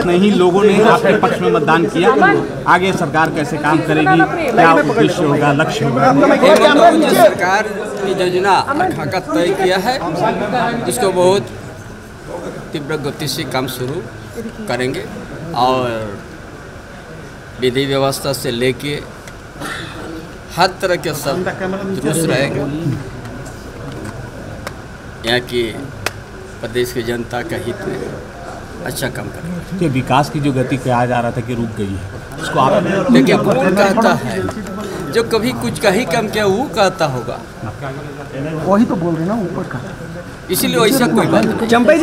नहीं लोगों ने आपके पक्ष में मतदान किया। आगे सरकार कैसे काम करेगी क्या उद्देश्य होगा लक्ष्य होगा? सरकार की योजना खाका तय किया है इसको बहुत तीव्र गति से काम शुरू करेंगे और विधि व्यवस्था से लेके हर तरह के सब दुरुस्त रहेंगे। यहाँ की प्रदेश की जनता का हित में अच्छा काम कर रहा है। विकास की जो गति कहा जा रहा था कि रुक गई है उसको आप देखिए कौन कहता है? जो कभी कुछ का ही काम किया वो कहता होगा। वही तो बोल रहे ना ऊपर का। इसीलिए ऐसा कोई बात चंपा जी